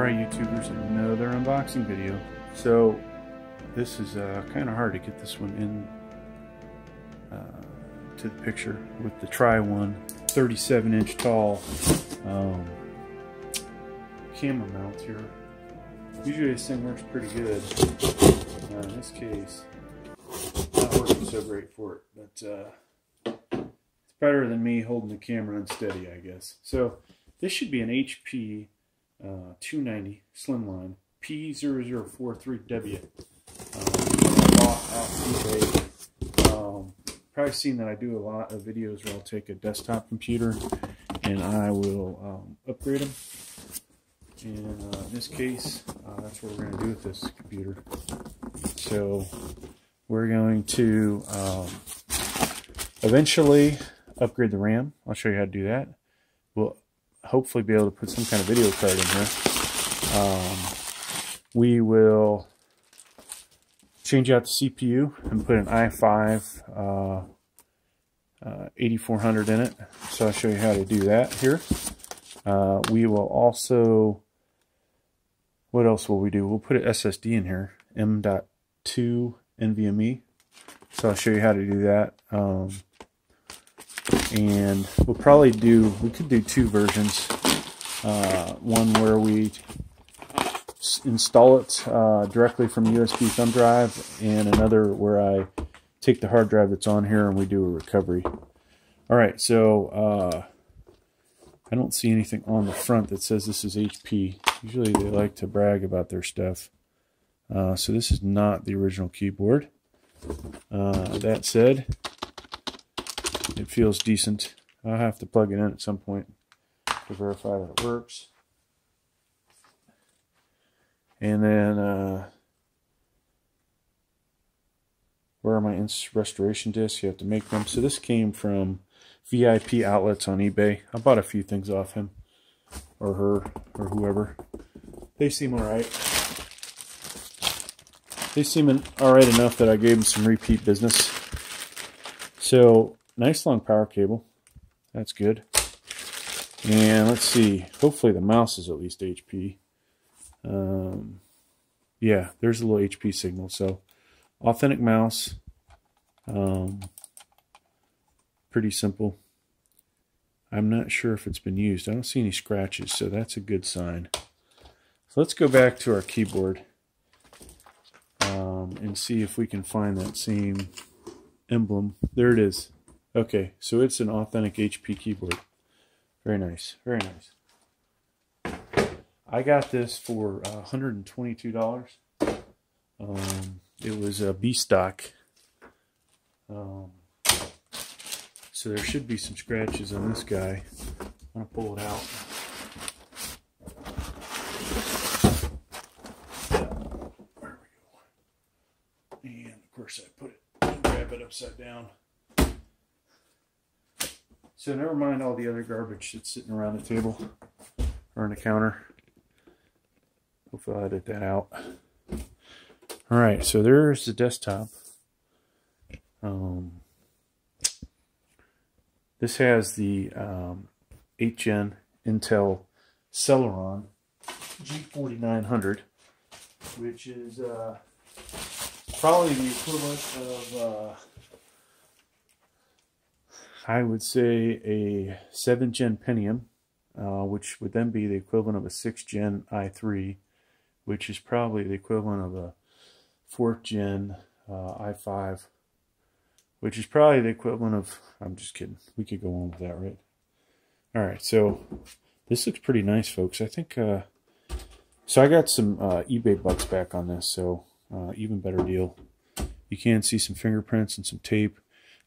Alright YouTubers, another unboxing video. So this is uh, kind of hard to get this one in uh, to the picture with the Tryone 37 inch tall um, camera mount here. Usually this thing works pretty good. Uh, in this case, not working so great for it, but uh, it's better than me holding the camera unsteady, I guess. So this should be an HP uh, 290 Slimline P0043W. Um. Um, probably seen that I do a lot of videos where I'll take a desktop computer and I will um, upgrade them. And uh, in this case, uh, that's what we're going to do with this computer. So we're going to um, eventually upgrade the RAM. I'll show you how to do that. We'll hopefully be able to put some kind of video card in here. Um, we will change out the CPU and put an i5 uh, uh, 8400 in it. So I'll show you how to do that here. Uh, we will also, what else will we do? We'll put an SSD in here, M.2 NVMe. So I'll show you how to do that. Um, and we'll probably do we could do two versions. Uh, one where we install it uh, directly from USB thumb drive and another where I take the hard drive that's on here and we do a recovery. All right so uh, I don't see anything on the front that says this is HP usually they like to brag about their stuff. Uh, so this is not the original keyboard. Uh, that said it feels decent. I'll have to plug it in at some point to verify that it works. And then, uh, where are my restoration discs? You have to make them. So this came from VIP outlets on eBay. I bought a few things off him or her or whoever. They seem alright. They seem alright enough that I gave them some repeat business. So Nice long power cable. That's good. And let's see. Hopefully the mouse is at least HP. Um, yeah, there's a little HP signal. So authentic mouse. Um, pretty simple. I'm not sure if it's been used. I don't see any scratches, so that's a good sign. So let's go back to our keyboard um, and see if we can find that same emblem. There it is. Okay, so it's an authentic HP keyboard. Very nice, very nice. I got this for uh, $122. Um, it was a B stock. Um, so there should be some scratches on this guy. I'm going to pull it out. There we go. And of course I put it, grab it upside down. So never mind all the other garbage that's sitting around the table or on the counter. Hopefully I'll edit that out. All right, so there's the desktop. Um, this has the um, 8 Gen Intel Celeron G4900, which is uh, probably the equivalent of uh, I would say a 7 gen Pentium, uh, which would then be the equivalent of a 6 gen i3, which is probably the equivalent of a 4th gen uh, i5, which is probably the equivalent of, I'm just kidding, we could go on with that, right? Alright, so this looks pretty nice, folks. I think, uh, so I got some uh, eBay bucks back on this, so uh, even better deal. You can see some fingerprints and some tape.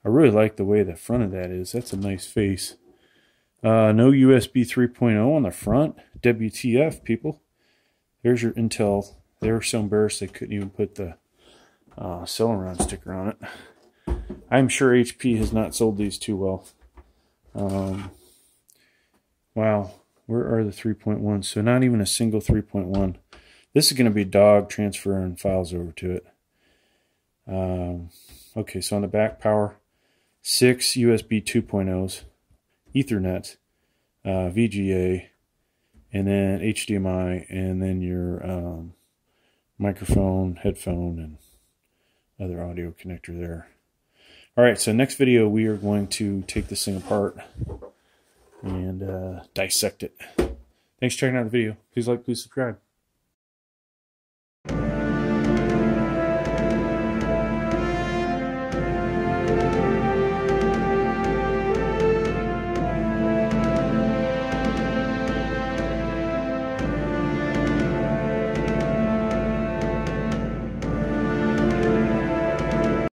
I really like the way the front of that is. That's a nice face. Uh, no USB 3.0 on the front. WTF, people. There's your Intel. They were so embarrassed they couldn't even put the uh, Celeron sticker on it. I'm sure HP has not sold these too well. Um, wow. Where are the 3.1? So not even a single 3.1. This is going to be dog transferring files over to it. Um, okay, so on the back, power six USB 2.0s, Ethernet, uh, VGA, and then HDMI, and then your um, microphone, headphone, and other audio connector there. All right, so next video we are going to take this thing apart and uh, dissect it. Thanks for checking out the video. Please like, please subscribe.